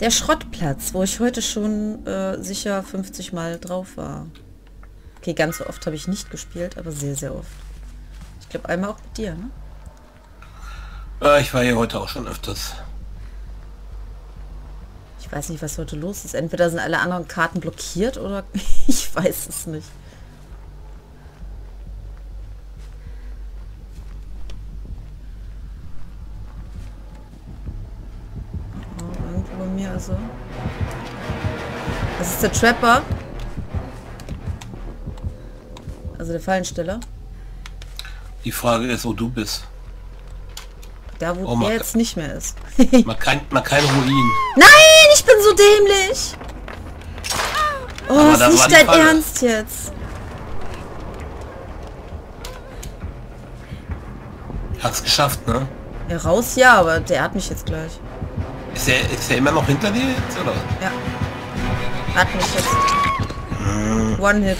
Der Schrottplatz, wo ich heute schon äh, sicher 50 Mal drauf war. Okay, ganz so oft habe ich nicht gespielt, aber sehr, sehr oft. Ich glaube einmal auch mit dir, ne? Äh, ich war hier heute auch schon öfters. Ich weiß nicht, was heute los ist. Entweder sind alle anderen Karten blockiert oder ich weiß es nicht. Ist der Trapper. Also der Fallensteller. Die Frage ist, wo du bist. Da, wo Oh, er jetzt nicht mehr ist. Man kann, man kein Ruin. Nein, ich bin so dämlich. Oh, Aber ist nicht dein Falle. Ernst jetzt. Hat's geschafft, ne? Ja, raus ja, aber der hat mich jetzt gleich. Ist er, ist er immer noch hinter dir jetzt, oder? Ja. Hat mich jetzt. One Hit.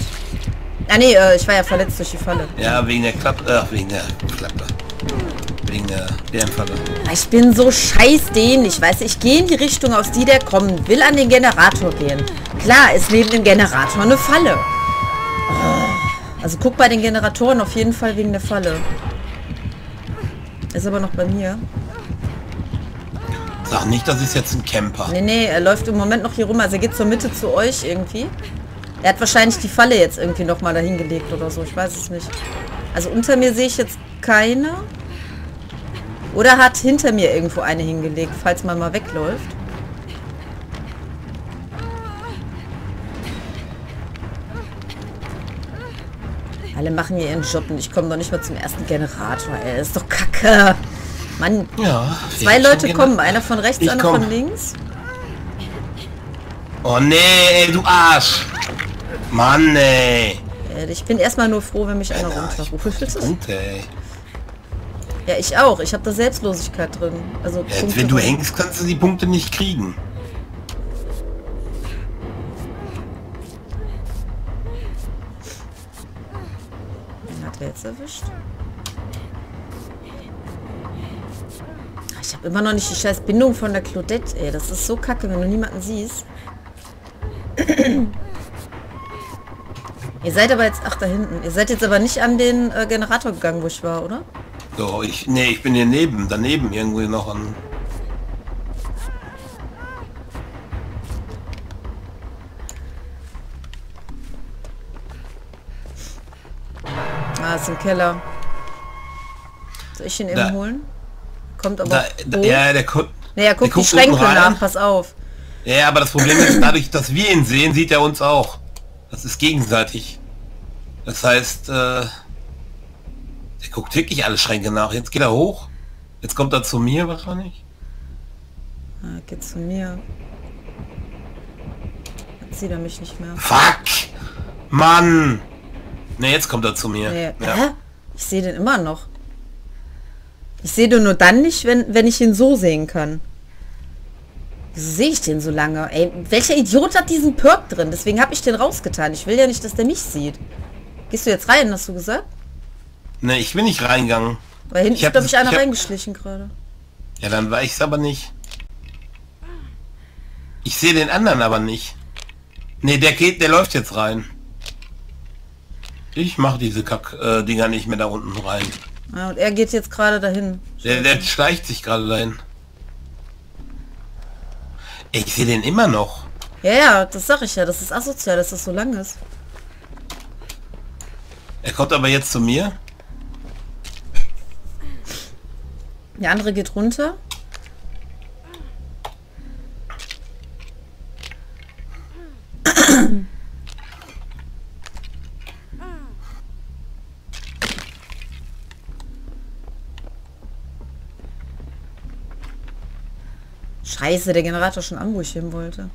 Ah nee, äh, ich war ja verletzt durch die Falle. Ja, wegen der Klappe, äh, wegen der Klappe. Wegen der Bärenfalle. Ich bin so scheiß dämlich, weißt du, ich gehe in die Richtung, aus die der kommt, will an den Generator gehen. Klar, ist neben dem Generator eine Falle. Oh. Also guck bei den Generatoren auf jeden Fall wegen der Falle. Ist aber noch bei mir. Sag nicht, das ist jetzt ein Camper. Nee, nee, er läuft im Moment noch hier rum. Also er geht zur Mitte zu euch irgendwie. Er hat wahrscheinlich die Falle jetzt irgendwie noch mal dahin gelegt oder so. Ich weiß es nicht. Also unter mir sehe ich jetzt keine. Oder hat hinter mir irgendwo eine hingelegt, falls man mal wegläuft. Alle machen hier ihren Job und ich komme noch nicht mal zum ersten Generator. Ey, ist doch kacke. Mann, Ja. zwei Leute kommen. Einer von rechts, einer komm. von links. Oh nee, ey, du Arsch. Mann, ey. Äh, Ich bin erstmal nur froh, wenn mich einer runterruft. Und, ey. Ja, ich auch. Ich habe da Selbstlosigkeit drin. Also Ja, wenn du hängst, kannst du die Punkte nicht kriegen. Hat er jetzt erwischt? Habe immer noch nicht die scheiß Bindung von der Claudette, ey. Das ist so kacke, wenn du niemanden siehst. Ihr seid aber jetzt, ach da hinten. Ihr seid jetzt aber nicht an den äh, Generator gegangen, wo ich war, oder? So, ich, nee, ich bin hier neben, daneben irgendwie noch an. Ah, ist im Keller. Soll ich ihn eben Da- holen? Kommt aber Da, da, ja, der. Nee, er guckt der die guckt Schränke unten rein. nach, pass auf. Ja, aber das Problem ist, dadurch, dass wir ihn sehen, sieht er uns auch. Das ist gegenseitig. Das heißt, äh, der guckt wirklich alle Schränke nach. Jetzt geht er hoch. Jetzt kommt er zu mir wahrscheinlich. Ah, geht zu mir. Jetzt sieht er mich nicht mehr. Fuck! Mann! Ne, jetzt kommt er zu mir. Nee. Ja. Ich sehe den immer noch. Ich sehe den nur dann nicht, wenn, wenn ich ihn so sehen kann. Wieso sehe ich den so lange? Ey, welcher Idiot hat diesen Perk drin? Deswegen habe ich den rausgetan. Ich will ja nicht, dass der mich sieht. Gehst du jetzt rein, hast du gesagt? Ne, ich bin nicht reingegangen. Weil hinten Ich ist, glaube ich, einer ich hab- reingeschlichen gerade. Ja, dann war ich es aber nicht. Ich sehe den anderen aber nicht. Ne, der geht, der läuft jetzt rein. Ich mache diese Kack-Dinger nicht mehr da unten rein. Ja, und er geht jetzt gerade dahin. Der, der schleicht sich gerade dahin. Ich sehe den immer noch. Ja, ja, das sag ich ja. Das ist asozial, dass das so lang ist. Er kommt aber jetzt zu mir. Der andere geht runter. Scheiße, der Generator schon an, wo ich hin wollte.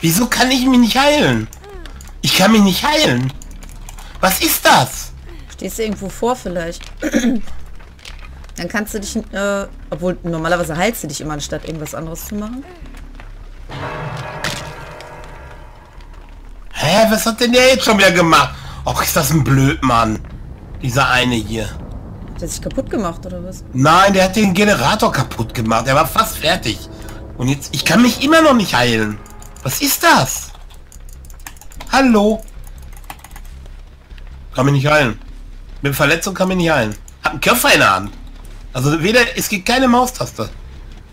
Wieso kann ich mich nicht heilen? Ich kann mich nicht heilen. Was ist das? Stehst du irgendwo vor vielleicht? Dann kannst du dich, äh, obwohl normalerweise heilst du dich immer, anstatt irgendwas anderes zu machen. Hä, was hat denn der jetzt schon wieder gemacht? Och, ist das ein Blödmann. Dieser eine hier. Hat er sich kaputt gemacht oder was? Nein, der hat den Generator kaputt gemacht. Er war fast fertig. Und jetzt, ich kann mich immer noch nicht heilen. Was ist das? Hallo? Kann mich nicht heilen. Mit Verletzung kann mich nicht heilen. Hat einen Köpfer in der Hand. Also weder, es gibt keine Maustaste.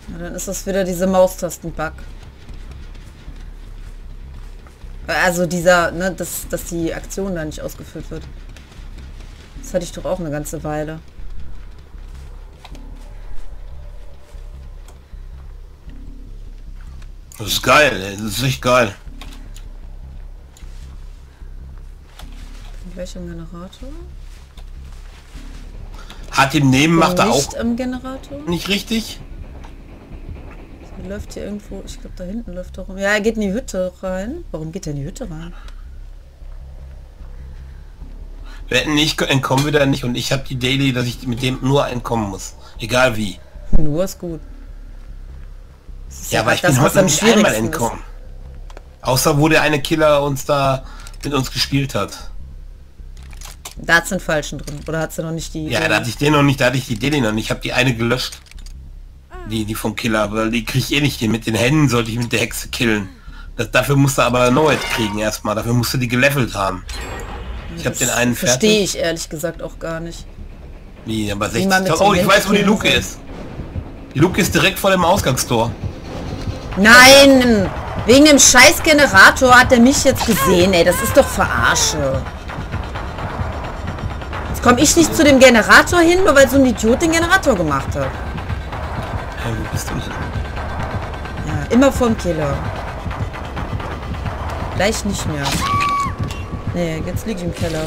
Na, dann ist das wieder diese Maustasten-Bug. Also dieser, ne, dass, dass die Aktion da nicht ausgeführt wird. Das hatte ich doch auch eine ganze Weile. Das ist geil, ey. das ist echt geil. Welcher Generator? Hat im Neben macht er Nicht auch am Generator? nicht richtig. Läuft hier irgendwo, ich glaube da hinten läuft er rum. Ja, er geht in die Hütte rein. Warum geht er in die Hütte rein? Wir hätten nicht entkommen wieder nicht und ich habe die Daily, dass ich mit dem nur entkommen muss. Egal wie. Nur ist gut. Ist Ja, aber ich bin heute nicht einmal entkommen. Außer wo der eine Killer uns da mit uns gespielt hat. Da hat den falschen drin. Oder hat sie noch nicht die... Ja, da hatte ich den noch nicht, da hatte ich die Daily noch nicht. Ich habe die eine gelöscht. Die, die vom Killer, weil die krieg ich eh nicht hin. Mit den Händen sollte ich mit der Hexe killen. Das, dafür musste aber erneut kriegen erstmal. Dafür musste die gelevelt haben. Ich habe den einen Verstehe fertig. ich ehrlich gesagt auch gar nicht. Wie, aber Wie man 60 mit Oh, ich weiß, wo die Luke ist. Die Luke ist direkt vor dem Ausgangstor. Nein! Wegen dem scheiß Generator hat er mich jetzt gesehen, ey. Das ist doch Verarsche. Jetzt komme ich nicht zu dem Generator hin, nur weil so ein Idiot den Generator gemacht hat. Hä, wo bist du? Ja, immer vom Killer. Gleich nicht mehr. Nee, jetzt liege ich im Keller.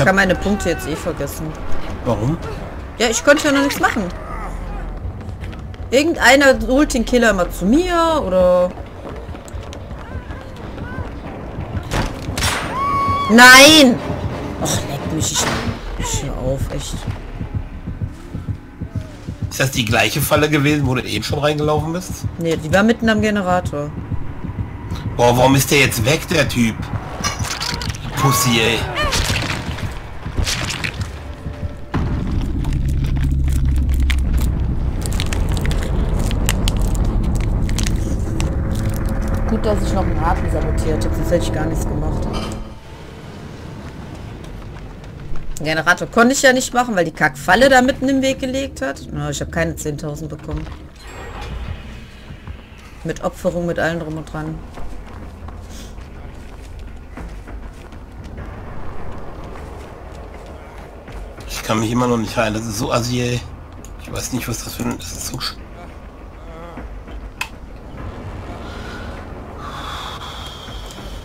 Ich, ich hab- kann meine Punkte jetzt eh vergessen. Warum? Ja, ich konnte ja noch nichts machen. Irgendeiner holt den Killer mal zu mir oder... Nein! Ach, leck mich. Ich, ich hör auf, echt. Ist das die gleiche Falle gewesen, wo du eben schon reingelaufen bist? Nee, die war mitten am Generator. Boah, warum ist der jetzt weg, der Typ? Pussy, ey. Gut, dass ich noch einen Haken sabotiert habe, sonst hätte ich gar nichts gemacht. Generator konnte ich ja nicht machen, weil die Kackfalle da mitten im Weg gelegt hat. Na, ich habe keine 10.000 bekommen. Mit Opferung, mit allem drum und dran. Ich kann mich immer noch nicht heilen. Das ist so assi, ey. Ich weiß nicht, was das für ein... Das ist so...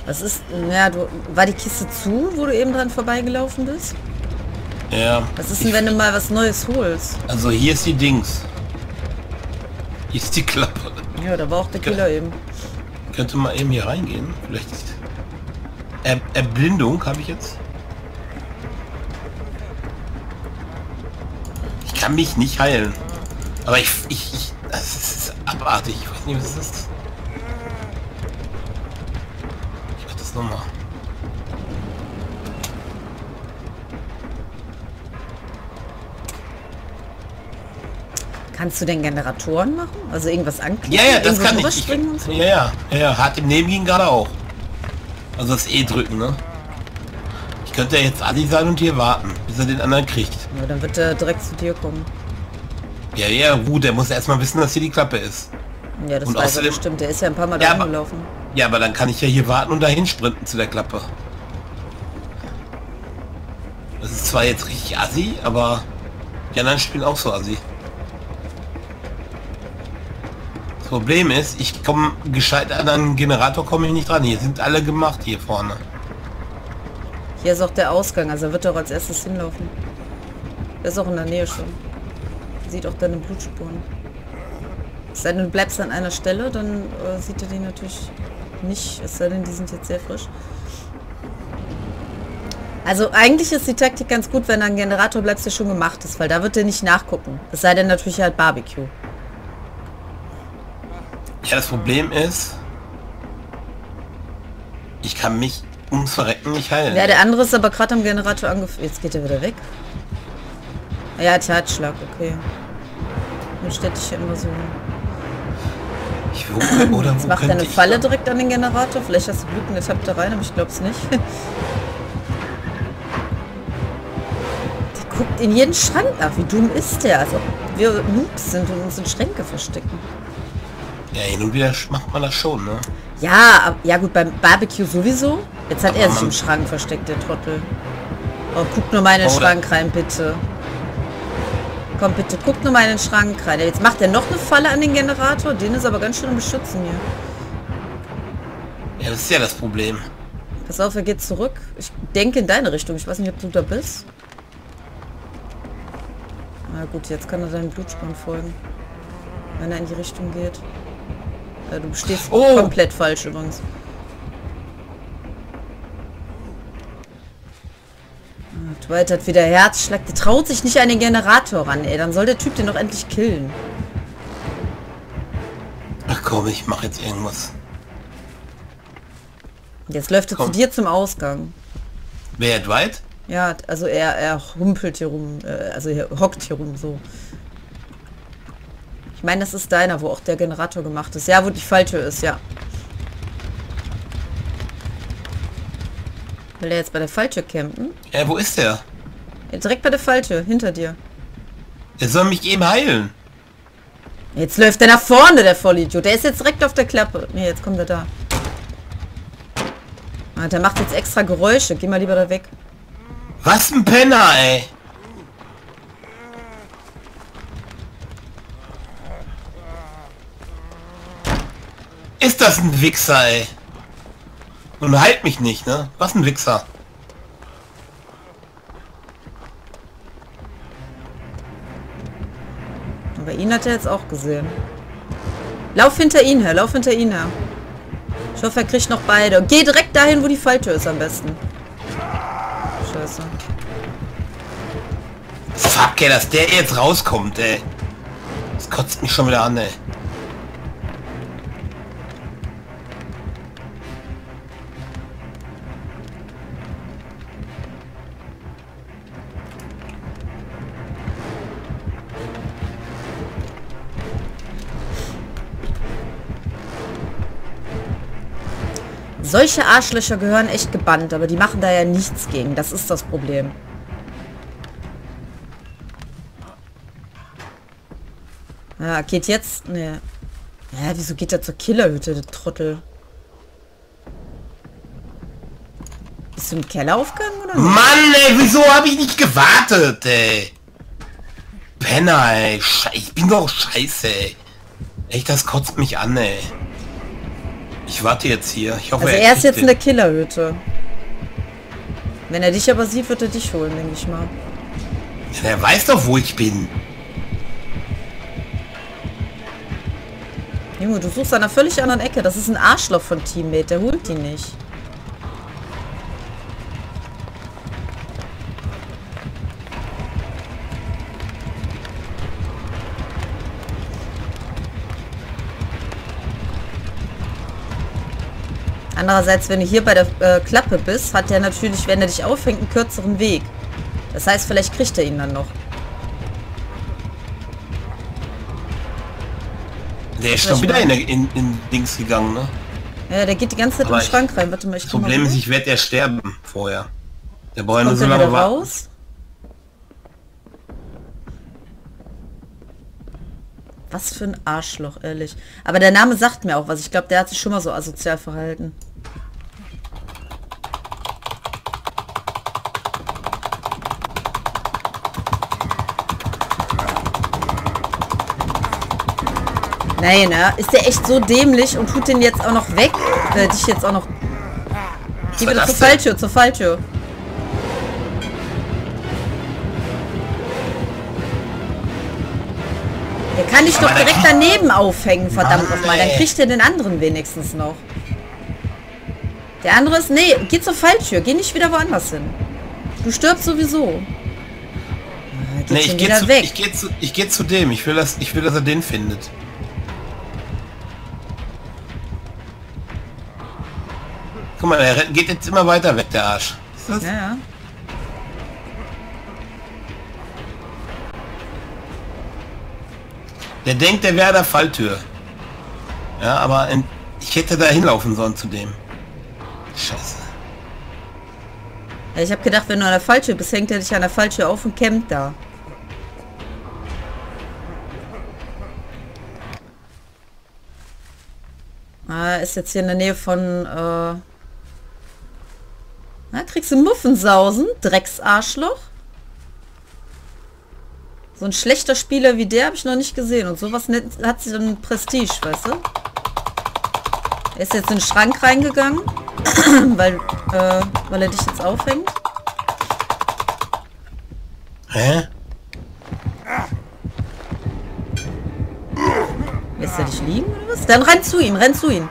Was ist, ja, du, war die Kiste zu, wo du eben dran vorbeigelaufen bist? Ja. Was ist denn, wenn du mal was Neues holst? Also hier ist die Dings. Hier ist die Klappe. Ja, da war auch der Killer eben. Könnte mal eben hier reingehen. Vielleicht ist... Er Erblindung habe ich jetzt. Ich kann mich nicht heilen. Aber ich... ich, ich das ist abartig. Ich weiß nicht, was ist. Nochmal. Kannst du denn Generatoren machen? Also irgendwas anklicken? Ja, ja, das kann ich. ich so? ja, ja, ja, ja. Hart im Neben ging gerade auch. Also das E drücken, ne? Ich könnte ja jetzt Adi sein und hier warten, bis er den anderen kriegt. Ja, dann wird er direkt zu dir kommen. Ja, ja, gut, der muss erstmal wissen, dass hier die Klappe ist. Ja, das Und weiß er außerdem- bestimmt. Der ist ja ein paar Mal Ja, da rumgelaufen. Ja, aber dann kann ich ja hier warten und dahin sprinten zu der Klappe. Das ist zwar jetzt richtig assi, aber die anderen spielen auch so assi. Das Problem ist, ich komme gescheit an einen Generator komme ich nicht dran. Hier sind alle gemacht hier vorne. Hier ist auch der Ausgang, also er wird doch als erstes hinlaufen. Der ist auch in der Nähe schon. Sieht auch deine Blutspuren. Sei denn, du bleibst an einer Stelle, dann äh, sieht er die natürlich nicht. Es sei denn, die sind jetzt sehr frisch. Also eigentlich ist die Taktik ganz gut, wenn ein Generator bleibst, der schon gemacht ist, weil da wird er nicht nachgucken. Es sei denn natürlich halt Barbecue. Ja, das Problem ist, ich kann mich ums Verrecken nicht heilen. Ja, der andere ist aber gerade am Generator angefangen. Jetzt geht er wieder weg. Ja, hat Herzschlag, okay. Dann stellt dich ja immer so. Ich, wo, oder Jetzt macht er eine Falle direkt an den Generator. Vielleicht hast du Glück und er tappt da rein, aber ich glaube es nicht. Die guckt in jeden Schrank nach. Wie dumm ist der? Als ob wir Noobs sind und uns in Schränke verstecken. Ja, hin und wieder macht man das schon, ne? Ja, ab- ja gut, beim Barbecue sowieso. Jetzt hat Aber er sich im Schrank versteckt, der Trottel. Oh, guck nur mal in den Oder- Schrank rein, bitte. Komm bitte, guck nur mal in den Schrank rein. Jetzt macht er noch eine Falle an den Generator. Den ist aber ganz schön am Beschützen hier. Ja, das ist ja das Problem. Pass auf, er geht zurück. Ich denke in deine Richtung. Ich weiß nicht, ob du da bist. Na gut, jetzt kann er deinen Blutspuren folgen. Wenn er in die Richtung geht. Ja, du stehst Oh! komplett falsch übrigens. Dwight hat wieder Herzschlag. Der traut sich nicht an den Generator ran, ey. Dann soll der Typ den doch endlich killen. Ach komm, ich mache jetzt irgendwas. Jetzt läuft er Komm. zu dir zum Ausgang. Wer, Dwight? Ja, also er, er humpelt hier rum, äh, also er hockt hier rum so. Ich meine, das ist deiner, wo auch der Generator gemacht ist. Ja, wo die Falltür ist, ja. Will der jetzt bei der Falltür campen? Ja, wo ist der? Ja, direkt bei der Falltür, hinter dir. Der soll mich eben heilen. Jetzt läuft er nach vorne, der Vollidiot. Der ist jetzt direkt auf der Klappe. Nee, jetzt kommt er da. Ah, der macht jetzt extra Geräusche. Geh mal lieber da weg. Was ein Penner, ey. Ist das ein Wichser, ey? Und halt mich nicht, ne? Was ein Wichser. Aber ihn hat er jetzt auch gesehen. Lauf hinter ihn her, lauf hinter ihn her. Ich hoffe, er kriegt noch beide. Geh direkt dahin, wo die Falltür ist am besten. Scheiße. Fuck, ey, dass der jetzt rauskommt, ey. Das kotzt mich schon wieder an, ey. Solche Arschlöcher gehören echt gebannt, aber die machen da ja nichts gegen. Das ist das Problem. Ja, geht jetzt... Ne. Ja, wieso geht er zur Killerhütte, der Trottel? Bist du im Keller aufgegangen oder? Mann, ey, wieso habe ich nicht gewartet, ey? Penner, ey. Ich bin doch scheiße, ey. Echt, das kotzt mich an, ey. Ich warte jetzt hier. Ich hoffe, Also er ist kriegt jetzt in der Killerhütte. Wenn er dich aber sieht, wird er dich holen, denke ich mal. Der weiß doch, wo ich bin. Junge, du suchst an einer völlig anderen Ecke. Das ist ein Arschloch von Teammate. Der holt die nicht. Andererseits, wenn du hier bei der äh, Klappe bist, hat der natürlich, wenn er dich auffängt, einen kürzeren Weg. Das heißt, vielleicht kriegt er ihn dann noch. Der ist schon wieder in, in, in Dings gegangen, ne? Ja, der geht die ganze Zeit Aber im Schrank rein. Warte mal, ich Das komm mal Problem ist, ich werde ja sterben vorher. Der braucht nur so lange raus? Was für ein Arschloch, ehrlich. Aber der Name sagt mir auch was. Ich glaube, der hat sich schon mal so asozial verhalten. Nein, ne? Ist der echt so dämlich und tut den jetzt auch noch weg? Äh, dich jetzt auch noch... Geh wieder zur? Falltür, zur Falltür. Der kann dich doch direkt daneben aufhängen, verdammt nochmal. Dann kriegt er den anderen wenigstens noch. Der andere ist... Nee, geh zur Falltür. Geh nicht wieder woanders hin. Du stirbst sowieso. Ah, geht Nee, ich gehe zu, weg. ich geh zu, ich geh zu dem. Ich will, dass, ich will, dass er den findet. Guck mal, er rennt- geht jetzt immer weiter weg, der Arsch. Ist das? Ja, ja. Der denkt, der wäre der Falltür. Ja, aber in, ich hätte da hinlaufen sollen zu dem. Scheiße. Ich habe gedacht, wenn du an der Falltür bist, hängt er dich an der Falltür auf und campt da. Ah, ist jetzt hier in der Nähe von... Äh na, kriegst du Muffensausen, Drecksarschloch. So ein schlechter Spieler wie der habe ich noch nicht gesehen. Und sowas hat sie dann Prestige, weißt du? Er ist jetzt in den Schrank reingegangen, weil, äh, weil er dich jetzt aufhängt. Hä? Lässt er dich liegen oder was? Dann renn zu ihm, renn zu ihm.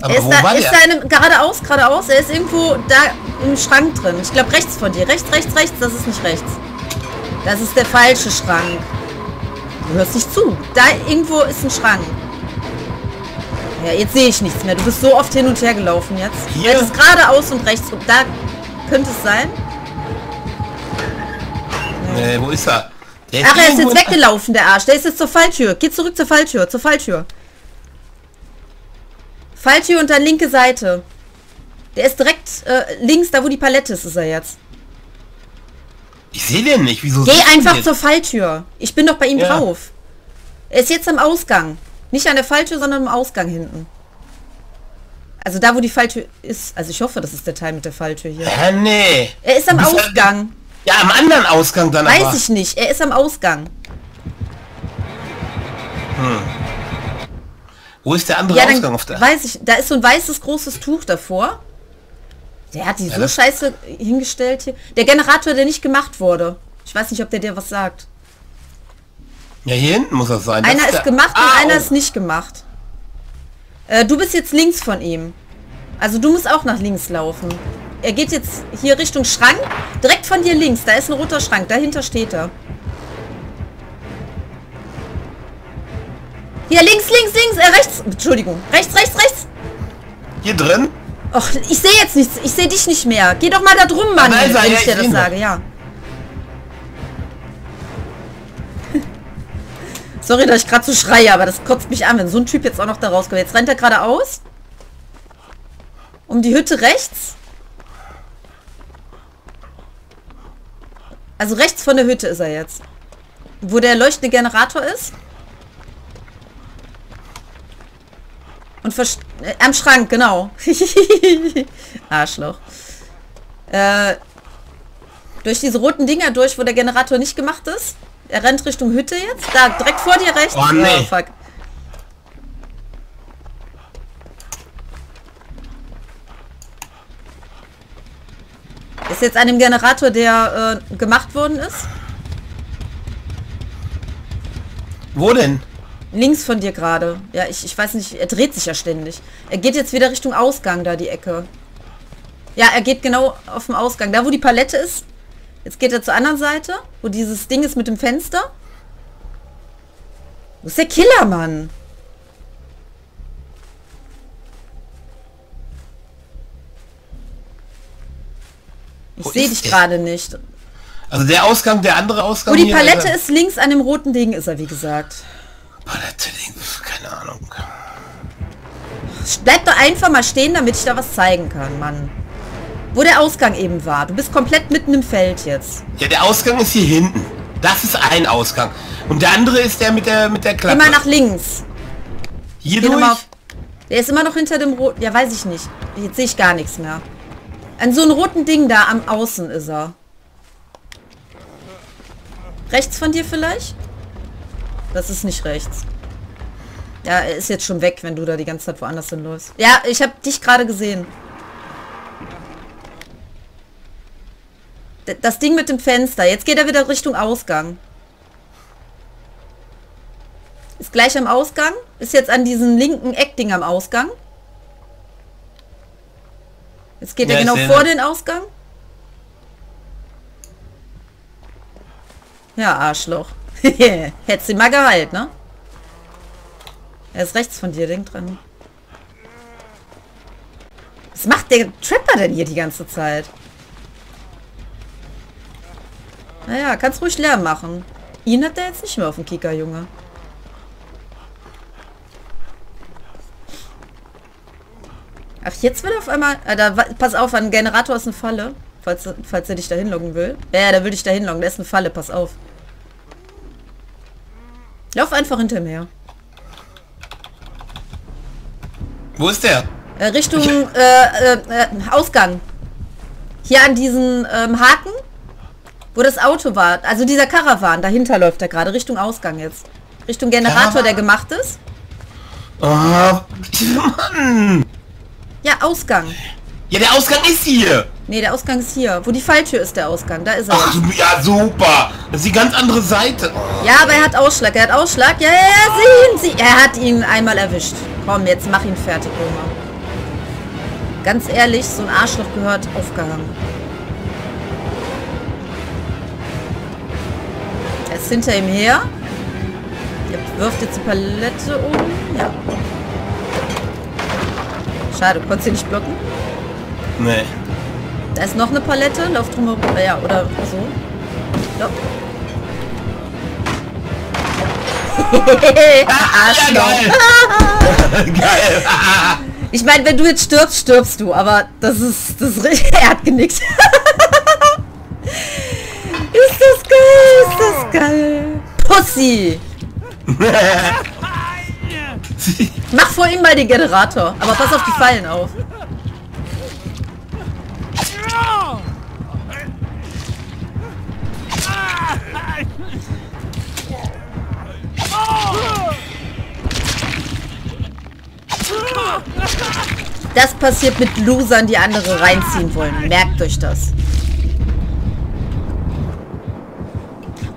Aber Er ist wo da, war ist der? einem, geradeaus, geradeaus. Er ist irgendwo da im Schrank drin. Ich glaube rechts von dir. Rechts, rechts, rechts. Das ist nicht rechts. Das ist der falsche Schrank. Du hörst nicht zu. Da irgendwo ist ein Schrank. Ja, jetzt sehe ich nichts mehr. Du bist so oft hin und her gelaufen jetzt. Hier? Ist geradeaus und rechts. Und da könnte es sein. Nee, wo ist er? Der Ach, er ist jetzt weggelaufen, der Arsch. Der ist jetzt zur Falltür. Geh zurück zur Falltür, zur Falltür. Falltür und dann linke Seite. Der ist direkt äh, links, da wo die Palette ist, ist er jetzt. Ich sehe den nicht. Wieso Geh einfach zur Falltür. Ich bin doch bei ihm Ja. drauf. Er ist jetzt am Ausgang. Nicht an der Falltür, sondern am Ausgang hinten. Also da, wo die Falltür ist. Also ich hoffe, das ist der Teil mit der Falltür hier. Hä, nee. Er ist am Ausgang. Ja, am anderen Ausgang dann aber. Weiß ich nicht. Er ist am Ausgang. Wo ist der andere Ja, Ausgang auf der... weiß ich. Da ist so ein weißes großes Tuch davor. Der hat die so das- scheiße hingestellt hier. Der Generator, der nicht gemacht wurde. Ich weiß nicht, ob der dir was sagt. Ja, hier hinten muss das sein. Das Einer ist der- gemacht und Ah, einer oh. ist nicht gemacht. Äh, du bist jetzt links von ihm. Also du musst auch nach links laufen. Er geht jetzt hier Richtung Schrank. Direkt von dir links. Da ist ein roter Schrank. Dahinter steht er. Hier links, links, links. Äh, rechts. Entschuldigung. Rechts, rechts, rechts. Hier drin? Och, ich sehe jetzt nichts. Ich sehe dich nicht mehr. Geh doch mal da drum, Mann, er. wenn Ja, ich dir das sage, ja. Sorry, dass ich gerade so schreie, aber das kotzt mich an, wenn so ein Typ jetzt auch noch da rauskommt. Jetzt rennt er geradeaus. Um die Hütte rechts. Also rechts von der Hütte ist er jetzt. Wo der leuchtende Generator ist. Und äh, am Schrank, genau. Arschloch. Äh, durch diese roten Dinger durch, wo der Generator nicht gemacht ist. Er rennt Richtung Hütte jetzt. Da, direkt vor dir rechts. Oh, nee. fuck. Ist jetzt an dem Generator, der äh, gemacht worden ist. Wo denn? Links von dir gerade. Ja, ich, ich weiß nicht, er dreht sich ja ständig. Er geht jetzt wieder Richtung Ausgang, da die Ecke. Ja, er geht genau auf dem Ausgang. Da, wo die Palette ist. Jetzt geht er zur anderen Seite, wo dieses Ding ist mit dem Fenster. Wo ist der Killer, Mann? Ich sehe dich gerade nicht. Also der Ausgang, der andere Ausgang Wo die Palette der- ist, links an dem roten Ding ist er, wie gesagt. Keine Ahnung. Bleib doch einfach mal stehen, damit ich da was zeigen kann, Mann. Wo der Ausgang eben war. Du bist komplett mitten im Feld jetzt. Ja, der Ausgang ist hier hinten. Das ist ein Ausgang. Und der andere ist der mit der mit der Klappe. Immer nach links. Hier Geh durch? auf- Der ist immer noch hinter dem roten... Ja, weiß ich nicht. Jetzt sehe ich gar nichts mehr. An so einem roten Ding da am Außen ist er. Rechts von dir vielleicht? Das ist nicht rechts. Ja, er ist jetzt schon weg, wenn du da die ganze Zeit woanders hinläufst. Ja, ich habe dich gerade gesehen. D- Das Ding mit dem Fenster. Jetzt geht er wieder Richtung Ausgang. Ist gleich am Ausgang. Ist jetzt an diesem linken Eckding am Ausgang. Jetzt geht Ja, er genau vor den Ausgang. Ja, Arschloch. Hättest ihn mal geheilt, ne? Er ist rechts von dir, denk dran. Was macht der Trapper denn hier die ganze Zeit? Naja, kannst ruhig Lärm machen. Ihn hat der jetzt nicht mehr auf dem Kicker, Junge. Ach, jetzt will er auf einmal... Ah, da, pass auf, ein Generator ist eine Falle. Falls, falls er dich dahin loggen will. Ja, der will dich dahin loggen. Der ist eine Falle, pass auf. Lauf einfach hinter mir. Wo ist der? Äh, Richtung äh, äh, äh, Ausgang. Hier an diesen ähm, Haken, wo das Auto war. Also dieser Karawan, dahinter läuft er gerade. Richtung Ausgang jetzt. Richtung Generator, Karawan? der gemacht ist. Oh, Mann! Ja, Ausgang. Ja, der Ausgang ist hier. Nee, der Ausgang ist hier. Wo die Falltür ist, der Ausgang. Da ist er. Ach, ja, super. Das ist die ganz andere Seite. Ja, aber er hat Ausschlag. Er hat Ausschlag. Ja, ja, ja, sehen Sie. Er hat ihn einmal erwischt. Komm, jetzt mach ihn fertig, Junge. Ganz ehrlich, so ein Arschloch gehört aufgehangen. Er ist hinter ihm her. Er wirft jetzt die Palette um. Ja. Schade, du konntest ihn nicht blocken. Nee. Da ist noch eine Palette. Lauf drum herum. Ja, oder so. Ja, geil. geil. Ich meine, wenn du jetzt stirbst, stirbst du, aber das ist das ist richtig. Er hat genickt. ist das geil, ist das geil. Pussy. Mach vor ihm mal den Generator, aber pass auf die Fallen auf. Das passiert mit Losern, die andere reinziehen wollen. Merkt euch das.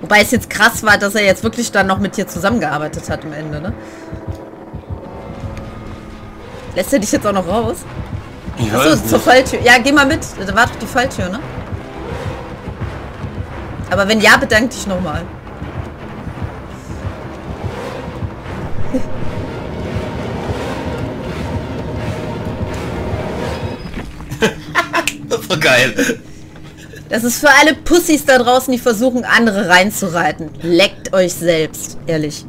Wobei es jetzt krass war, dass er jetzt wirklich dann noch mit dir zusammengearbeitet hat am Ende, ne? Lässt er dich jetzt auch noch raus? Ich Achso, zur. Falltür. Ja, geh mal mit. Da war doch die Falltür, ne? Aber wenn ja, bedank dich nochmal. So geil. Das ist für alle Pussys da draußen, die versuchen, andere reinzureiten. Leckt euch selbst, ehrlich.